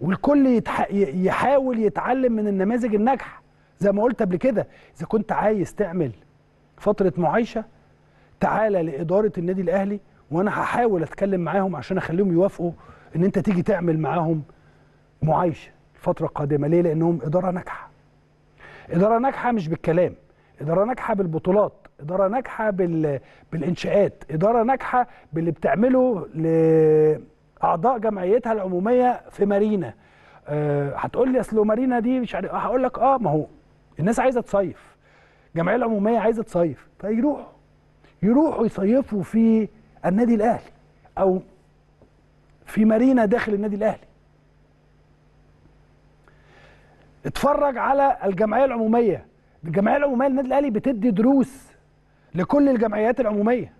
والكل يتح... يحاول يتعلم من النماذج الناجحة. زي ما قلت قبل كده إذا كنت عايز تعمل فترة معايشة تعالى لإدارة النادي الأهلي وأنا هحاول أتكلم معاهم عشان أخليهم يوافقوا إن أنت تيجي تعمل معاهم معايشة الفترة القادمة. ليه؟ لأنهم إدارة ناجحة. إدارة ناجحة مش بالكلام. إدارة ناجحة بالبطولات. إدارة ناجحة بال... بالإنشاءات. إدارة ناجحة باللي بتعمله لاعضاء جمعيتها العمومية في مارينا. أه هتقول لي أصل مارينا دي مش عارف هقول لك آه ما هو الناس عايزة تصيف. الجمعية العمومية عايزة تصيف. فيروحوا يروحوا يصيفوا في النادي الأهلي أو في مارينا داخل النادي الأهلي. اتفرج على الجمعية العمومية. الجمعية العمومية للنادي الأهلي بتدي دروس لكل الجمعيات العمومية.